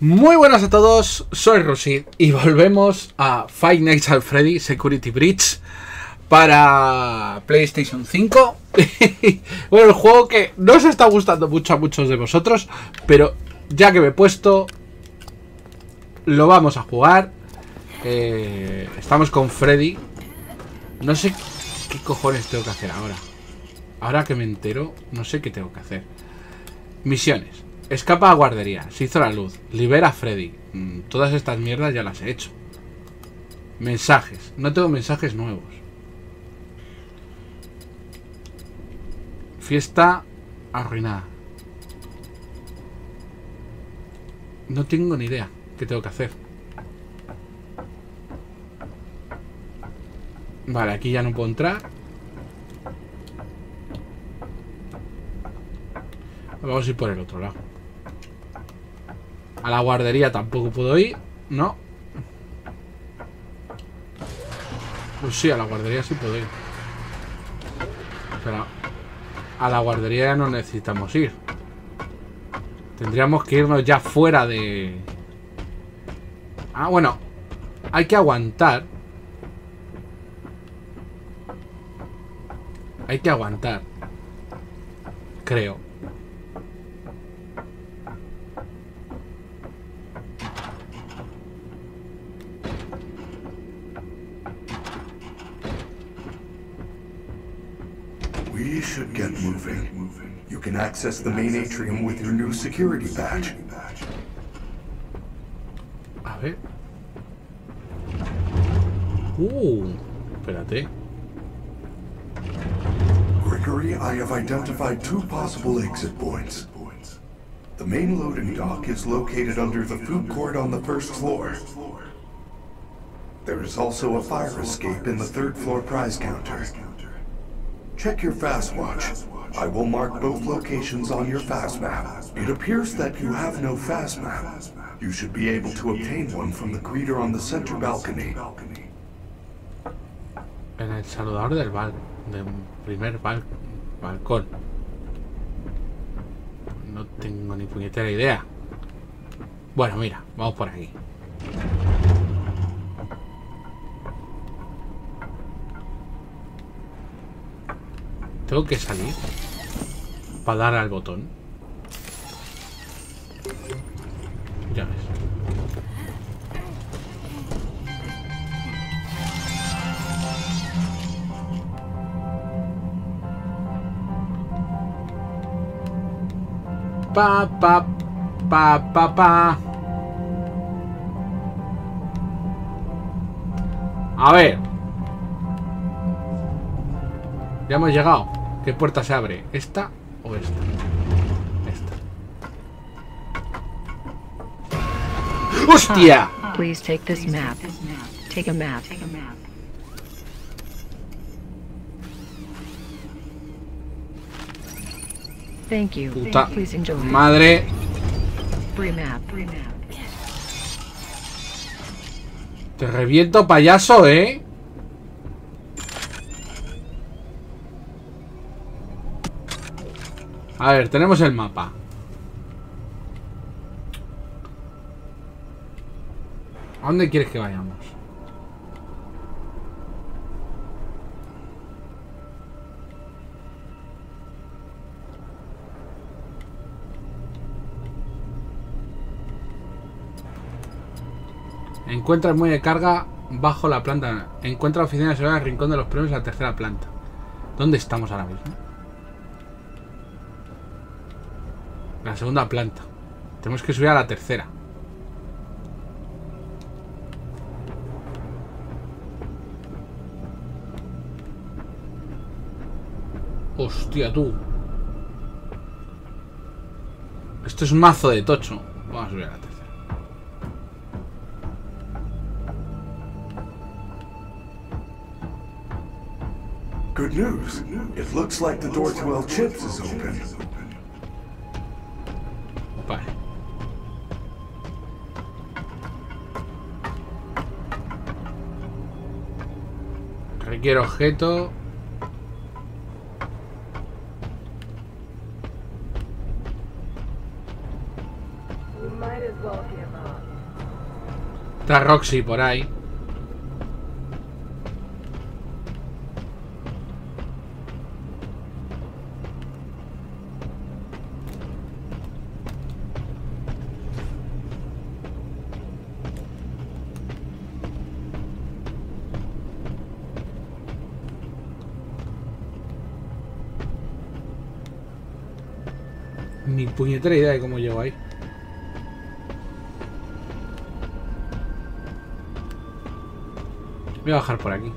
Muy buenas a todos, soy Rosid y volvemos a Five Nights at Freddy Security Breach para PlayStation 5. bueno, el juego que no os está gustando mucho a muchos de vosotros, pero ya que me he puesto, lo vamos a jugar. Eh, estamos con Freddy. No sé qué cojones tengo que hacer ahora. Ahora que me entero, no sé qué tengo que hacer. Misiones. Escapa a guardería. Se hizo la luz. Libera a Freddy. Mm, todas estas mierdas ya las he hecho. Mensajes. No tengo mensajes nuevos. Fiesta arruinada. No tengo ni idea qué tengo que hacer. Vale, aquí ya no puedo entrar. Vamos a ir por el otro lado. A la guardería tampoco puedo ir. No. Pues sí, a la guardería sí puedo ir. Pero a la guardería ya no necesitamos ir. Tendríamos que irnos ya fuera de... Ah, bueno. Hay que aguantar. Hay que aguantar. Creo. We should get moving. You can access the main atrium with your new security badge. A ver. Uh, espérate. Gregory, I have identified two possible exit points. The main loading dock is located under the food court on the first floor. There is also a fire escape in the third floor prize counter. Check your fast watch. I will mark both locations on your fast map. It appears that you have no fast map. You should be able to obtain one from the greeter on the center balcony. En el saludador del bal del primer bal balcón. No tengo ni puñetera idea. Bueno, mira, vamos por aquí. Tengo que salir para dar al botón. Ya ves. Pa, pa, pa, pa, pa. A ver. Ya hemos llegado. ¿Qué puerta se abre? ¿Esta o esta? Esta. ¡Hostia! Please take this map. Take a map. Thank you. Puta Please enjoy. madre. Map. Te reviento, payaso, ¿eh? A ver, tenemos el mapa. ¿A dónde quieres que vayamos? Encuentra el muelle de carga bajo la planta. Encuentra la oficina de seguridad en el rincón de los premios en la tercera planta. ¿Dónde estamos ahora mismo? La segunda planta. Tenemos que subir a la tercera. Hostia, tú. Esto es un mazo de tocho. Vamos a subir a la tercera. Good news. It looks like the door to El Chips is open. Requiere objeto. Está Roxy por ahí. Ni puñetera idea de cómo llego ahí. Voy a bajar por aquí.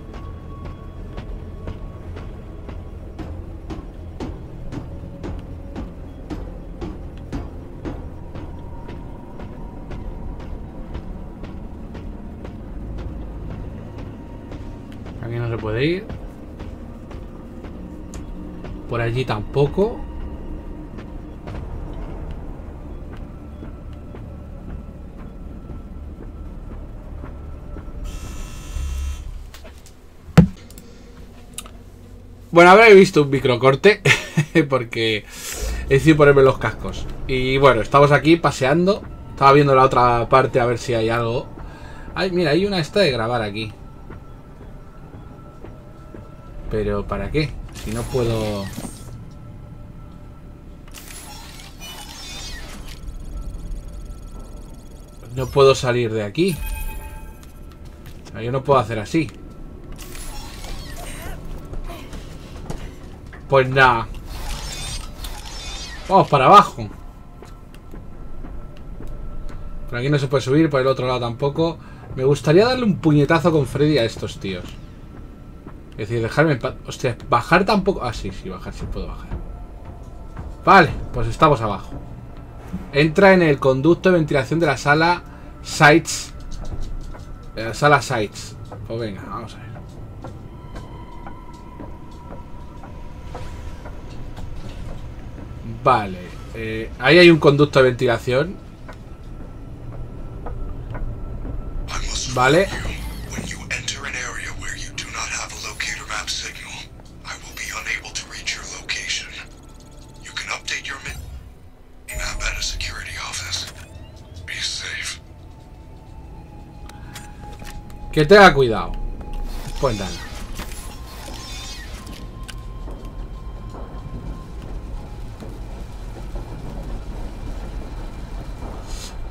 Aquí no se puede ir. Por allí tampoco. Bueno, habréis visto un microcorte porque he decidido ponerme los cascos. Y bueno, estamos aquí paseando. Estaba viendo la otra parte a ver si hay algo. Ay, mira, hay una esta de grabar aquí. Pero ¿para qué? Si no puedo... No puedo salir de aquí. Yo no puedo hacer así. Pues nada. Vamos para abajo. Por aquí no se puede subir, por el otro lado tampoco. Me gustaría darle un puñetazo con Freddy a estos tíos. Es decir, dejarme. Hostia, bajar tampoco. Ah, sí, sí, bajar, sí puedo bajar. Vale, pues estamos abajo. Entra en el conducto de ventilación de la sala Sites. De la sala Sites. Pues venga, vamos a ver. Vale. eh, ahí hay un conducto de ventilación. Vale. warn you, when you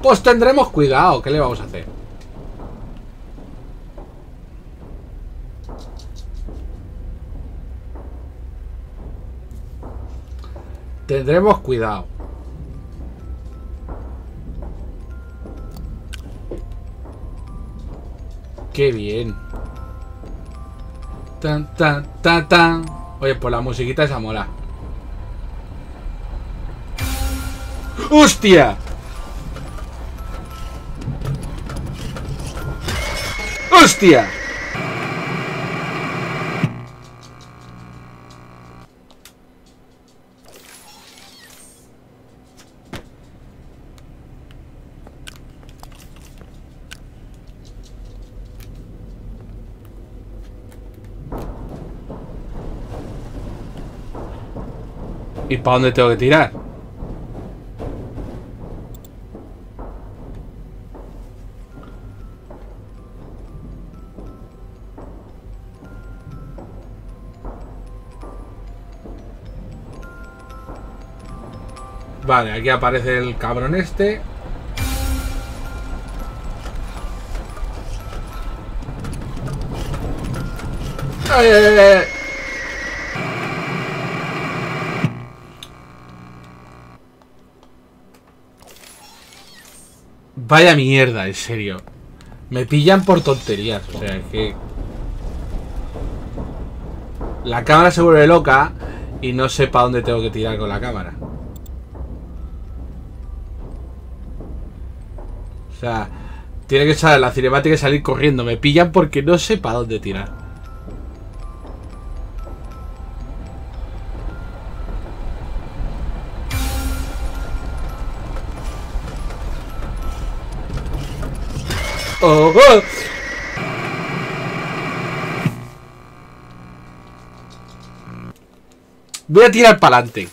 Pues tendremos cuidado. ¿Qué le vamos a hacer? Tendremos cuidado. Qué bien. Tan, tan, tan, tan. Oye, pues la musiquita esa mola. ¡Hostia! ¿Y para dónde tengo que tirar? Vale, aquí aparece el cabrón este. ¡Ay, ay, ay, ay! Vaya mierda, en serio. Me pillan por tonterías, o sea, es que... La cámara se vuelve loca y no sé para dónde tengo que tirar con la cámara. Sea, tiene que salir la cinemática y salir corriendo. Me pillan porque no sé para dónde tirar. ¡Oh! oh. Voy a tirar para adelante.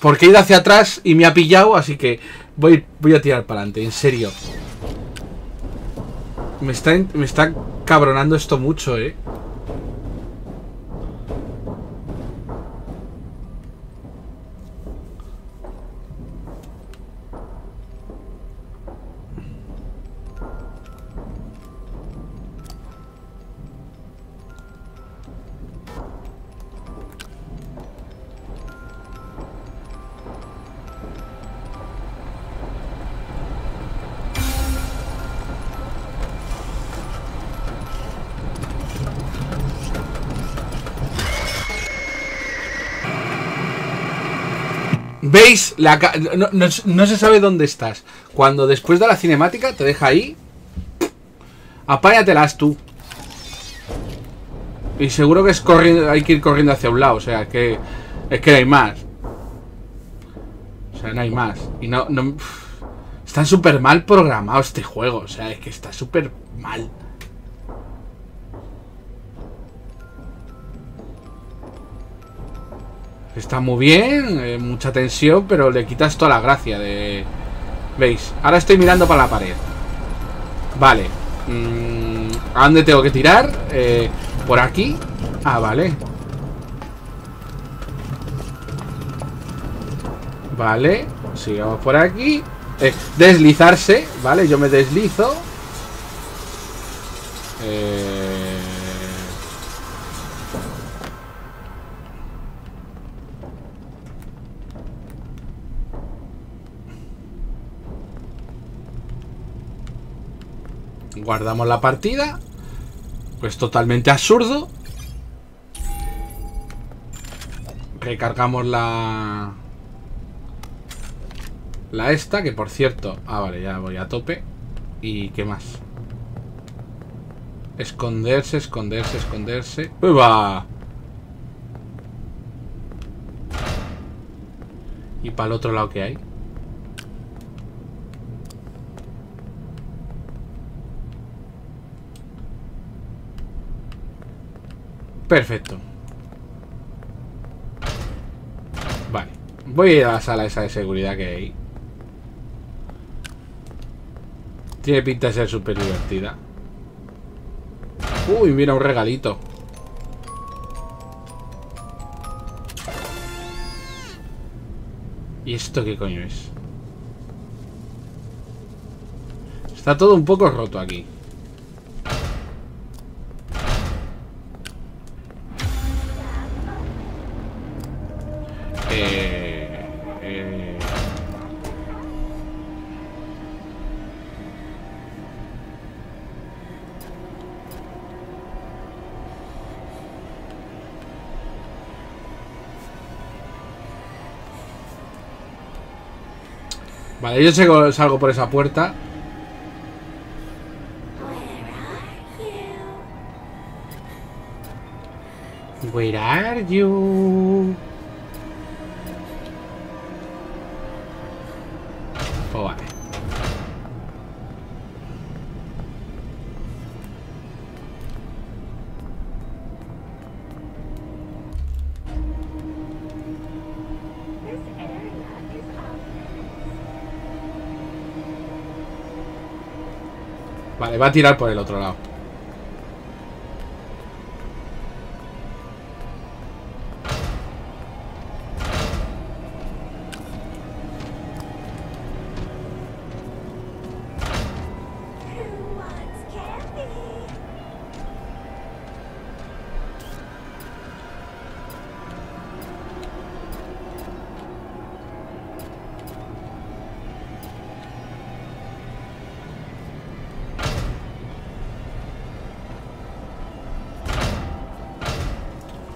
Porque he ido hacia atrás y me ha pillado, así que Voy, voy a tirar para adelante, en serio. Me está, me está cabronando esto mucho, eh. ¿Veis? La no, no- no se sabe dónde estás. Cuando después de la cinemática te deja ahí. Apáñatelas tú. Y seguro que es corriendo, hay que ir corriendo hacia un lado. O sea, que es que no hay más. O sea, no hay más. Y no... no está súper mal programado este juego. O sea, es que está súper mal. Está muy bien, eh, mucha tensión, pero le quitas toda la gracia de... ¿Veis? Ahora estoy mirando para la pared. Vale. Mm, ¿A dónde tengo que tirar? Eh, ¿Por aquí? Ah, vale. Vale. Sigamos por aquí. Eh, deslizarse, ¿vale? Yo me deslizo. Eh... Guardamos la partida. Pues totalmente absurdo. Recargamos la... La esta, que por cierto... Ah, vale, ya voy a tope. ¿Y qué más? Esconderse, esconderse, esconderse. ¡Uy! ¿Y para el otro lado qué hay? Perfecto. Vale. Voy a ir a la sala esa de seguridad que hay. Tiene pinta de ser súper divertida. Uy, mira, un regalito. ¿Y esto qué coño es? Está todo un poco roto aquí. Eh, eh, Vale, yo salgo, salgo por esa puerta. Where are you? Vale, va a tirar por el otro lado.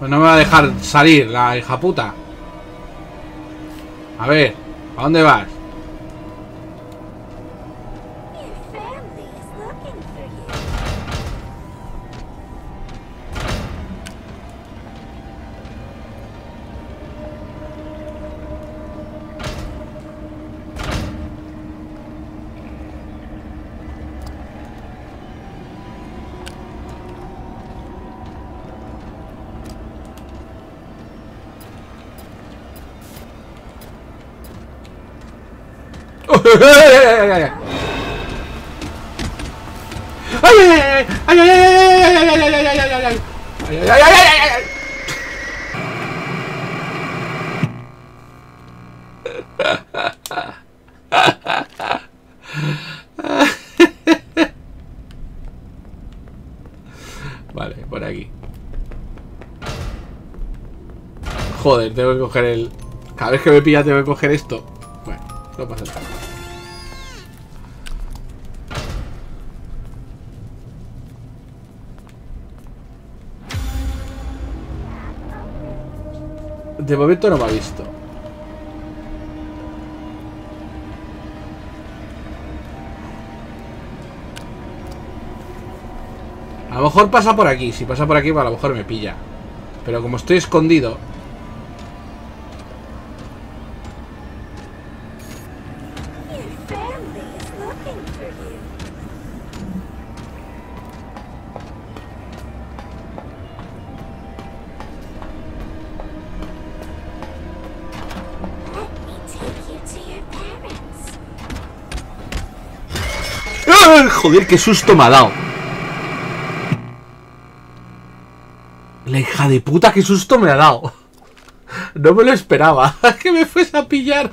No me va a dejar salir la hija puta. A ver, ¿a dónde vas? Joder, tengo que coger el... Cada vez que me pilla tengo que coger esto. Bueno, no pasa nada. De momento no me ha visto. A lo mejor pasa por aquí. Si pasa por aquí, pues a lo mejor me pilla. Pero como estoy escondido... Joder, qué susto me ha dado. La hija de puta, qué susto me ha dado. No me lo esperaba. que me fuese a pillar.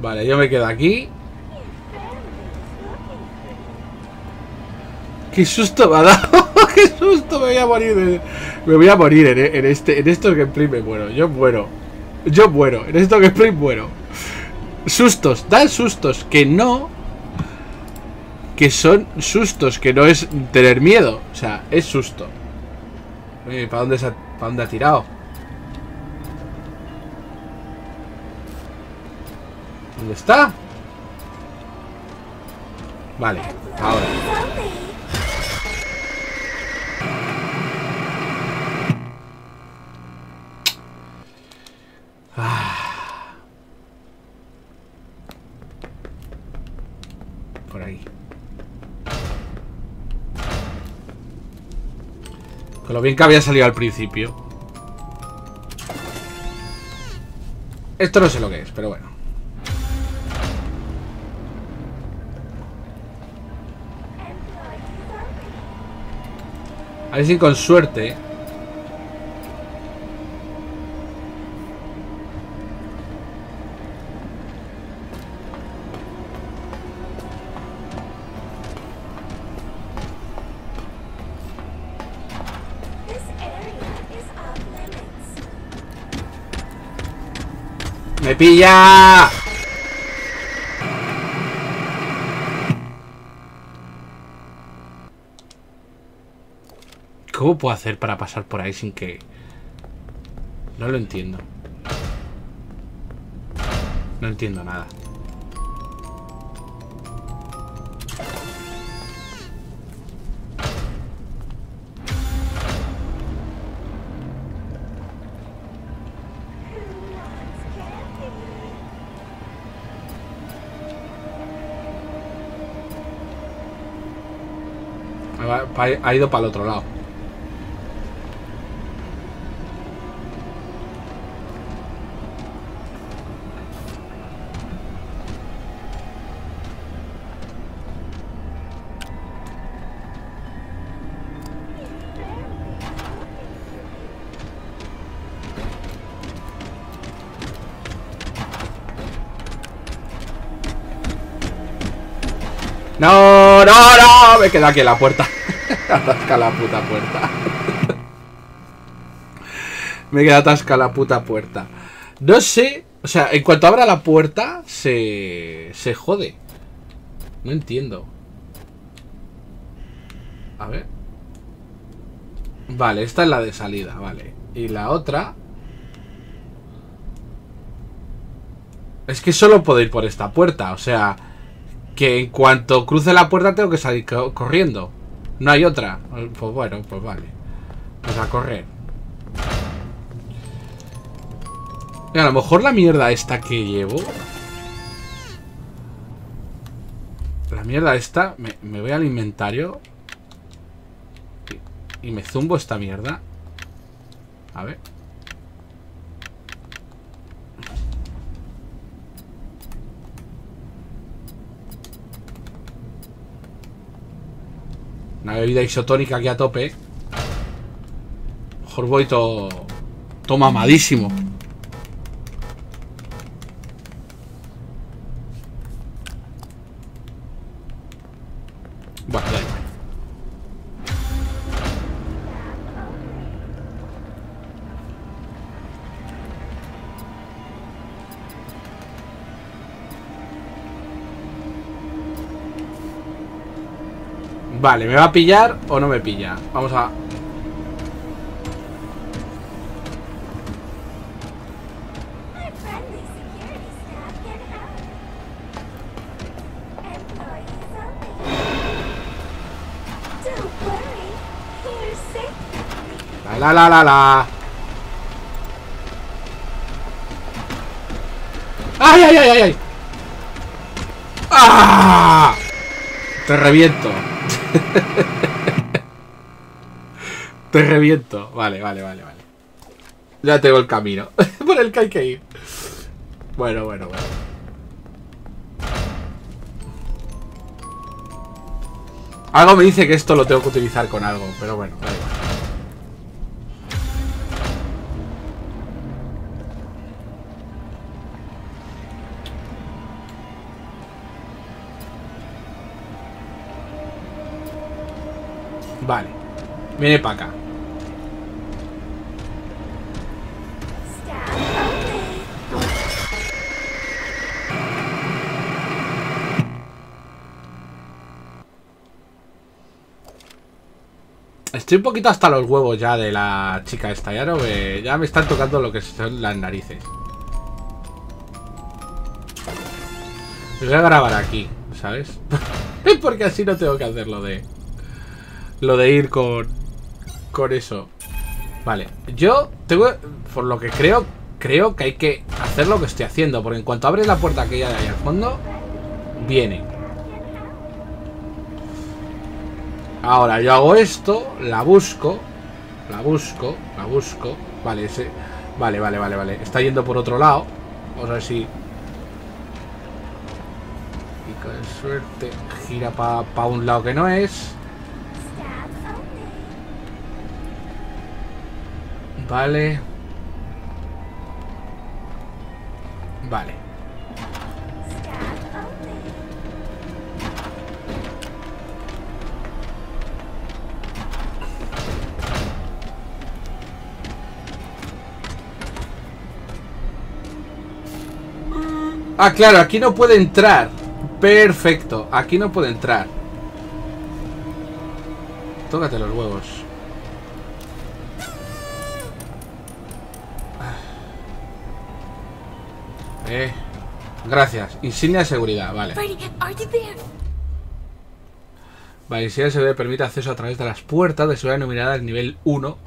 Vale, yo me quedo aquí. ¡Qué susto me ha dado! ¡Qué susto! Me voy a morir. Me voy a morir en, este, en estos gameplay me muero. Yo muero. Yo muero. En estos gameplay muero. Sustos. Dan sustos. Que no. Que son sustos. Que no es tener miedo. O sea, es susto. ¿para dónde, se ha, ¿para dónde ha tirado? ¿Dónde está? Vale, ahora. Zombie. Por ahí. Con lo bien que había salido al principio. Esto no sé lo que es, pero bueno. A ver si con suerte. ¡Me pilla! ¿Cómo puedo hacer para pasar por ahí sin que... No lo entiendo. No entiendo nada. Pa- Ha ido para el otro lado. No, no, no, me queda aquí la puerta. Atasca la puta puerta. me queda atasca la puta puerta. No sé, o sea, en cuanto abra la puerta, se, se jode. No entiendo. A ver. Vale, esta es la de salida, vale. Y la otra... Es que solo puedo ir por esta puerta, o sea... Que en cuanto cruce la puerta tengo que salir co- corriendo. No hay otra. Pues bueno, pues vale. Pues a correr. A lo mejor la mierda esta que llevo. la mierda esta, me, me voy al inventario y me zumbo esta mierda. A ver. Una bebida isotónica aquí a tope. Mejor voy todo, todo mamadísimo. Bueno, Vale, ¿me va a pillar o no me pilla? Vamos a... La la la la. ¡Ay, ay, ay, ay! ay! ¡Ah! Te reviento. Te reviento. Vale, vale, vale, vale. Ya tengo el camino por el que hay que ir. Bueno, bueno, bueno. Algo me dice que esto lo tengo que utilizar con algo, pero bueno, da igual. Vale. Viene para acá. Estoy un poquito hasta los huevos ya de la chica esta. Ya, no ya me están tocando lo que son las narices. Voy a grabar aquí, ¿sabes? Porque así no tengo que hacer lo de... Lo de ir con... Con eso. Vale. Yo tengo... Por lo que creo... Creo que hay que hacer lo que estoy haciendo. Porque en cuanto abres la puerta aquella de ahí al fondo... Viene. Ahora yo hago esto, la busco, la busco, la busco. Vale, ese. Vale, vale, vale, vale. Está yendo por otro lado. Vamos a ver si. Y con suerte gira para un lado que no es. Staff only. Vale. Vale. Ah, claro, aquí no puede entrar. Perfecto, aquí no puede entrar. Tócate los huevos. Eh, gracias. Insignia de seguridad, vale. Vale, insignia de seguridad permite acceso a través de las puertas de seguridad nominadas nivel 1.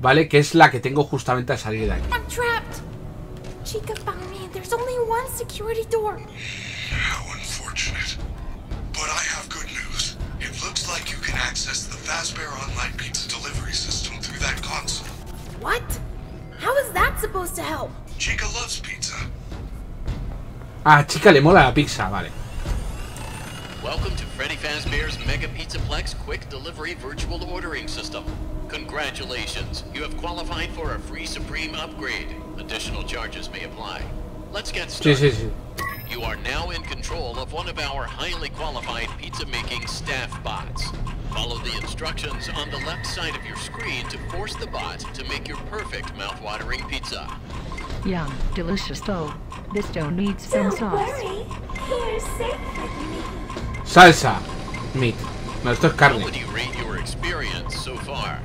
Vale, que es la que tengo justamente al salir de aquí. I'm trapped. Chica found me. There's only one security door. How unfortunate. But I have good news. It looks like you can access the Fazbear Online Pizza delivery system through that console. What? How is that supposed to help? Chica loves pizza. Ah, chica, le mola la pizza, vale. Welcome to Freddy Fazbear's Mega Pizzaplex Quick Delivery Virtual Ordering System. Congratulations, you have qualified for a free Supreme upgrade. Additional charges may apply. Let's get Sí, started. sí, sí. You are now in control of one of our highly qualified pizza making staff bots. Follow the instructions on the left side of your screen to force the bot to make your perfect mouth-watering pizza. Yum, delicious though. This dough needs some Don't sauce. worry. You're safe with me. Salsa. Meat. No, esto es How would you rate your experience so far?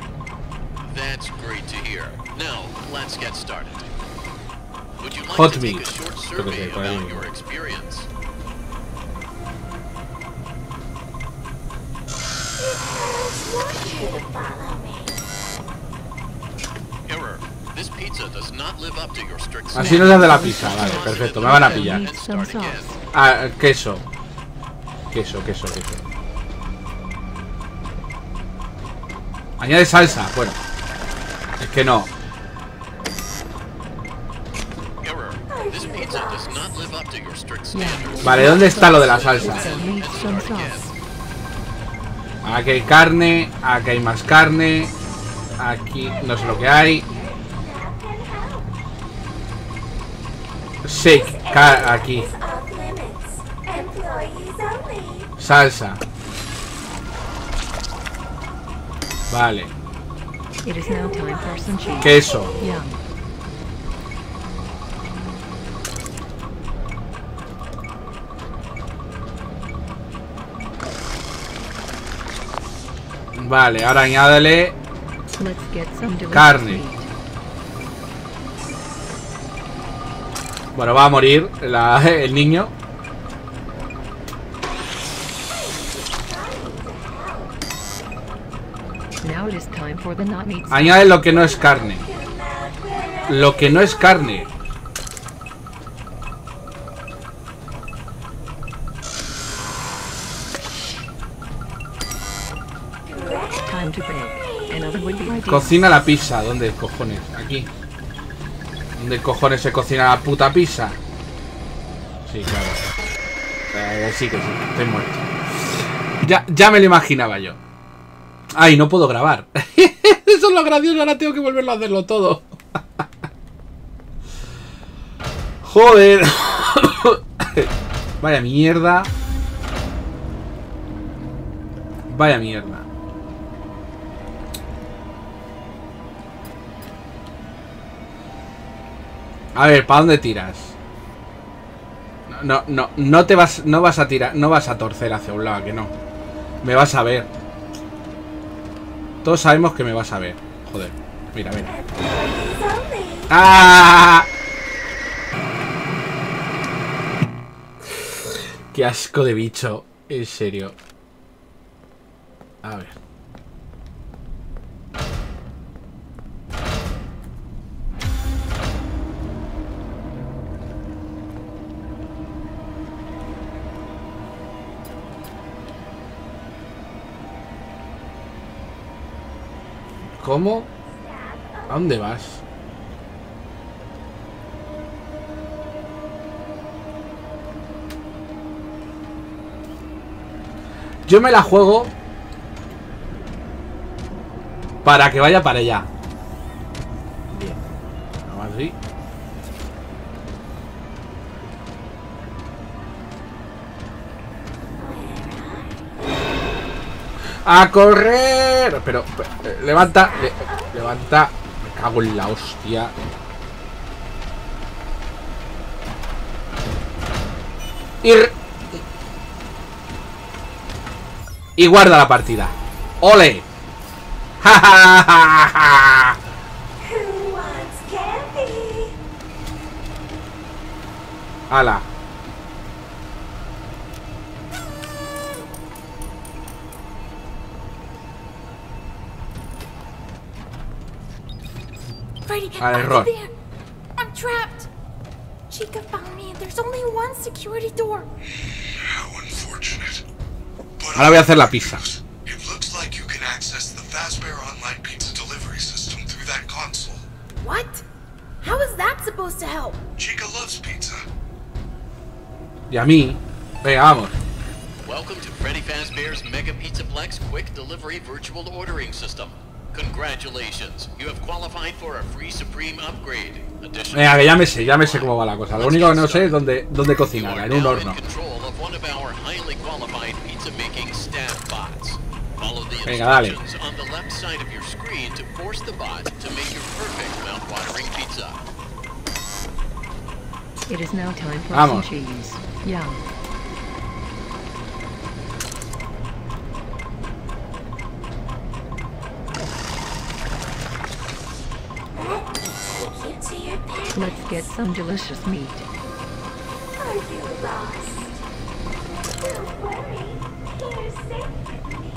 That's great to hear. Now, let's get started. Would you like Hot to take meat. a short survey sí, por ahí. about your experience? I want you to follow Así no se hace la pizza, vale, perfecto, me van a pillar. Ah, queso. Queso, queso, queso. Añade salsa. Bueno. Es que no. Error. This pizza does not live up to your strict standards. Vale, ¿dónde está lo de la salsa? Aquí hay carne, aquí hay más carne. Aquí no sé lo que hay. Shake, aquí. Salsa. Vale. Queso. Vale, ahora añádele Carne. Bueno, va a morir la- el niño. Añade lo que no es carne. Lo que no es carne. Cocina la pizza. ¿Dónde cojones? Aquí. ¿Dónde cojones se cocina la puta pizza? Sí, claro. Eh, sí que sí, estoy muerto. Ya, ya me lo imaginaba yo. Ay, no puedo grabar. Eso es lo gracioso, ahora tengo que volverlo a hacerlo todo. Joder. Vaya mierda. Vaya mierda. A ver, ¿para dónde tiras? No, no, no te vas, no vas a tirar, no vas a torcer hacia un lado, que no. Me vas a ver. Todos sabemos que me vas a ver. Joder, mira, mira. ¡Ah! Qué asco de bicho, en serio. A ver. ¿Cómo? ¿A dónde vas? Yo me la juego para que vaya para allá. ¡A correr! Pero, eh, levanta, le- levanta. Me cago en la hostia. Y, y guarda la partida. ¡Ole! ¡Ja, ja, ja, ja! ¡Hala! Freddy, Al I'm error. there. I'm trapped. Chica found me and there's only one security door. How unfortunate. But Ahora voy a hacer la pizza. It looks like you can access the Fazbear Online Pizza delivery system through that console. What? How is that supposed to help? Chica loves pizza. Y a mí. Venga, vamos. Welcome to Freddy Fazbear's Mega Pizza Pizzaplex Quick Delivery Virtual Ordering System. Congratulations, you have qualified for a free Supreme upgrade. Additional Venga, que ya me sé, ya me sé cómo va la cosa. Lo único que no sé es dónde, dónde cocinarla, en un now horno. in control of get some delicious meat. Are you lost? Don't worry. You're safe with me.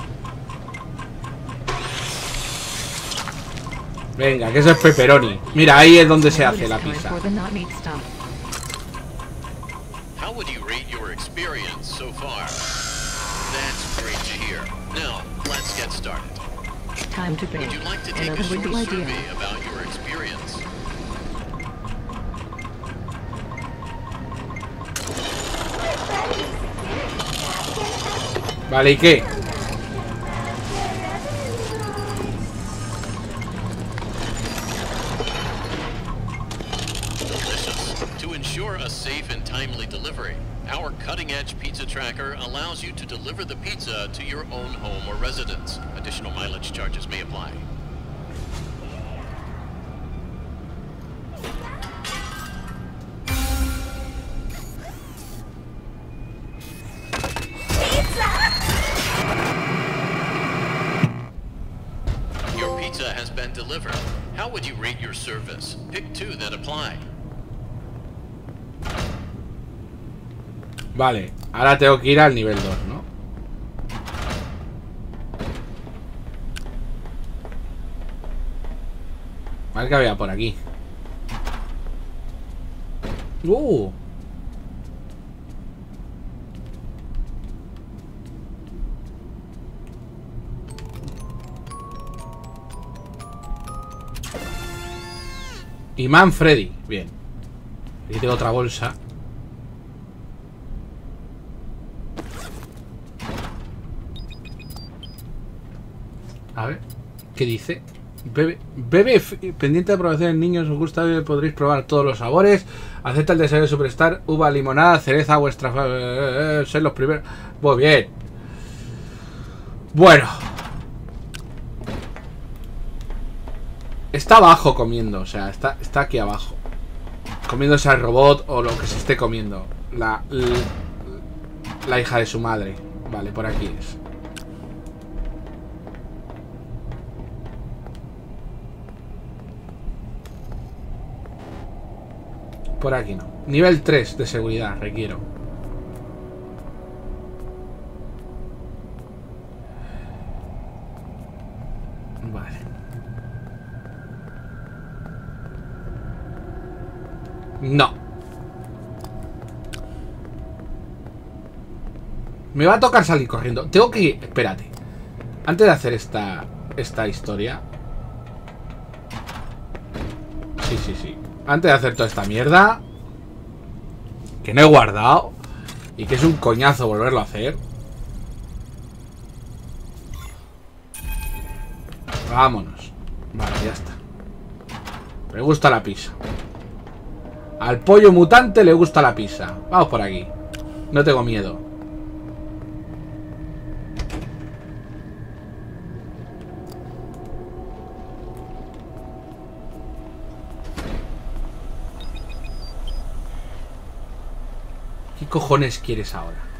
Venga, que eso es pepperoni. Mira, ahí es donde se hace la pizza. for the not meat stuff. How would you rate your experience so far? That's great to hear. Now, let's get started. Time to pay. Would you like to take a short survey about your Vale, ¿y qué? Delivered. How would you rate your service? Pick two that apply. Vale, ahora tengo que ir al nivel 2, ¿no? Vale que había por aquí. ¡Uh! Imán Freddy. Bien. Aquí tengo otra bolsa. A ver, ¿qué dice? Bebe, bebe pendiente de aprobación en niños, os gusta beber, podréis probar todos los sabores. Acepta el deseo de Superstar, uva, limonada, cereza, vuestra... fa- eh, eh, ser los primeros... Muy bien. Bueno. Está abajo comiendo, o sea, está, está aquí abajo. Comiéndose al robot o lo que se esté comiendo. La, l- la hija de su madre. Vale, por aquí es. Por aquí no. Nivel 3 de seguridad requiero. Vale. No. Me va a tocar salir corriendo. Tengo que... Espérate. Antes de hacer esta, esta historia... Sí, sí, sí. Antes de hacer toda esta mierda... Que no he guardado. Y que es un coñazo volverlo a hacer. Vámonos. Vale, ya está. Me gusta la pizza. Al pollo mutante le gusta la pizza. Vamos por aquí. No tengo miedo. Cojones quieres ahora?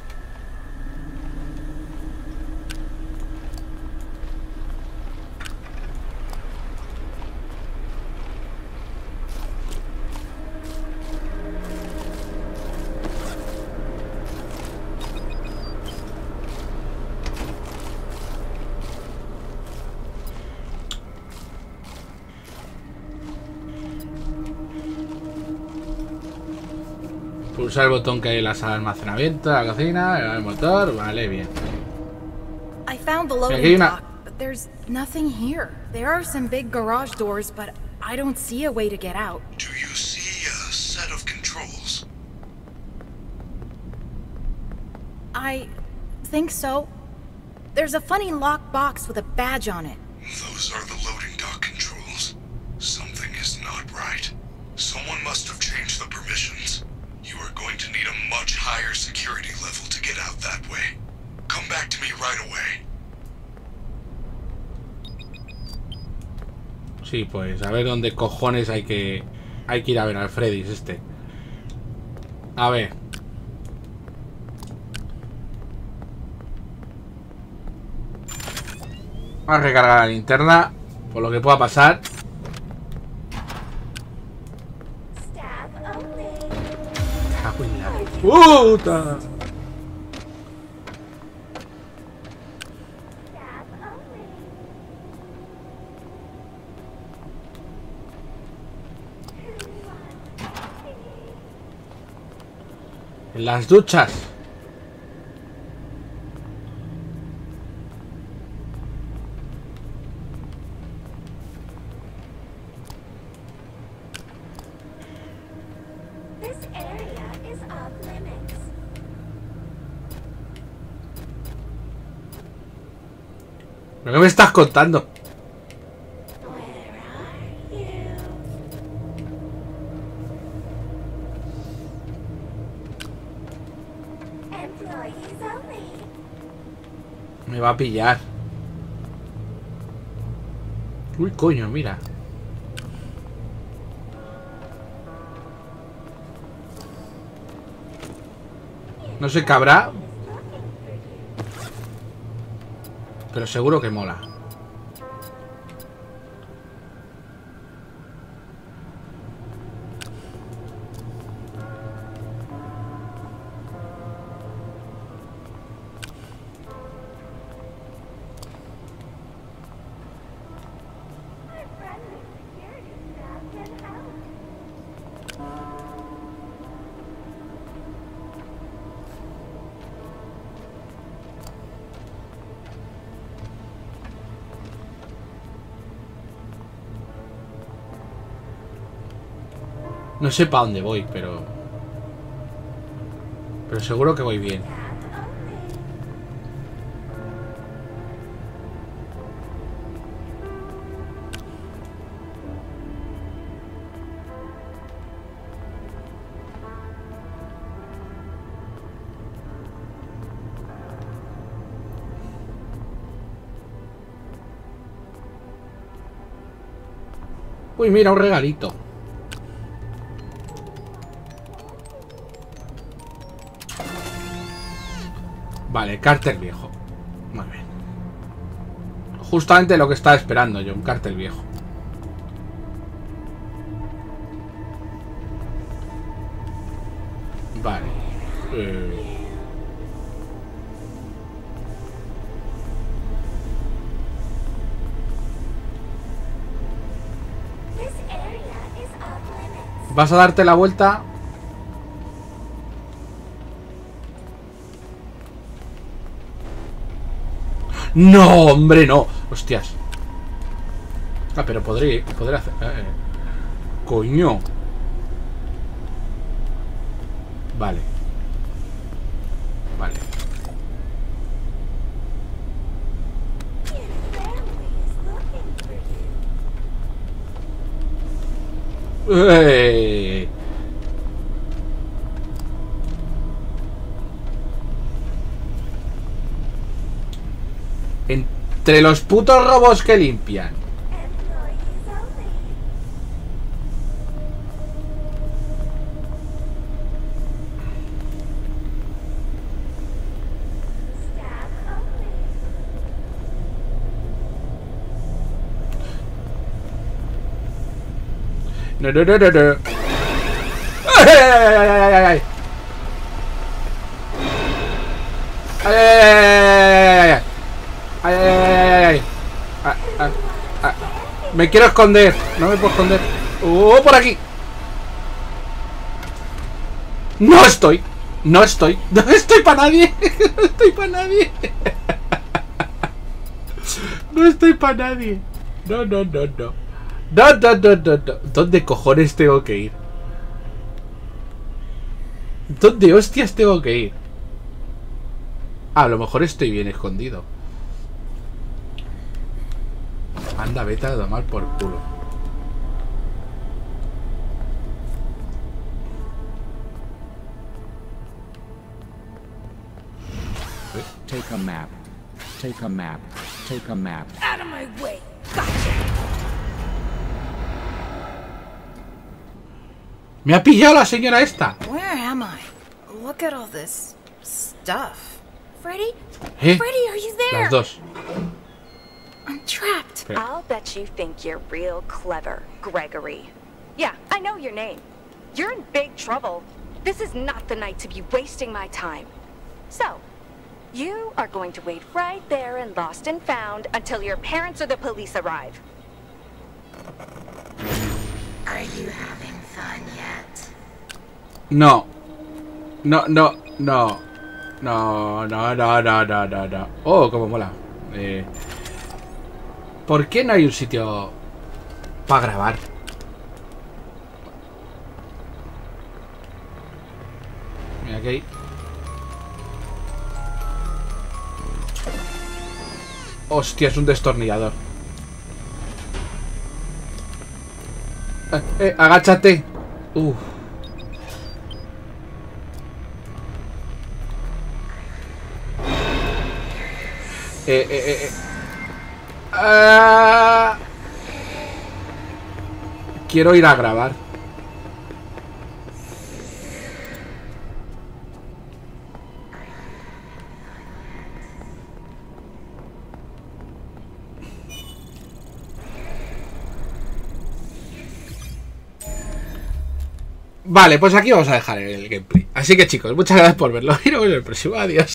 Pulsar el botón que hay en la sala de almacenamiento, la cocina, el motor, vale, bien. I found the aquí loading hay una- dock, but there's nothing here. There are some big garage doors, but I don't see a way to get out. Do you see a set of controls? I think so. There's a funny locked box with a badge on it. Pues a ver dónde cojones hay que hay que ir a ver al Freddy's este. A ver. Vamos a recargar la linterna por lo que pueda pasar. Puta. Las duchas. ¿Pero qué me estás contando? A pillar. Uy, coño, mira. No sé qué habrá, pero seguro que mola. No sé para dónde voy, pero... Pero seguro que voy bien. Uy, mira, un regalito. Vale, cárter viejo. Muy bien. Justamente lo que estaba esperando yo, un cárter viejo. Vale. Eh. Vas a darte la vuelta. No, hombre, no. Hostias. Ah, pero podré, podré hacer. eh, coño. Vale. Vale. ¡Ey! Entre los putos robos que limpian. No, no, no, no, no. ¡Ay, Me quiero esconder. No me puedo esconder. ¡Oh, por aquí! No estoy. No estoy. No estoy para nadie. No estoy para nadie. No estoy para nadie. No, no, no, no. No, no, no, no, no. ¿Dónde cojones tengo que ir? ¿Dónde hostias tengo que ir? A lo mejor estoy bien escondido. Anda, vete a tomar por culo. Take a map. Take a map. Take a map. ¡Me ha pillado la señora esta! Where am I? Look at all this stuff. Freddy? ¿Eh? Freddy, are you there? Las dos. I'm trapped. Okay. I'll bet you think you're real clever, Gregory. Yeah, I know your name. You're in big trouble. This is not the night to be wasting my time. So, you are going to wait right there in Lost and Found until your parents or the police arrive. Are you having fun yet? No. No, no, no. No, no, no, no, no, no, no. Oh, como mola. Eh, ¿Por qué no hay un sitio para grabar? Mira aquí hay. Hostia, un destornillador. Eh, eh, agáchate. Uf. Eh, eh, eh, eh. Ah. Quiero ir a grabar. Vale, pues aquí vamos a dejar el gameplay. Así que chicos, muchas gracias por verlo y nos vemos en el próximo. Adiós.